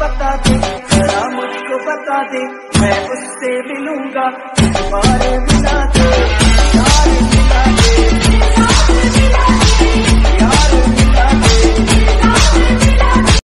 पता दे जरा मुझको बता दे मैं उससे मिलूँगा तुम्हारे में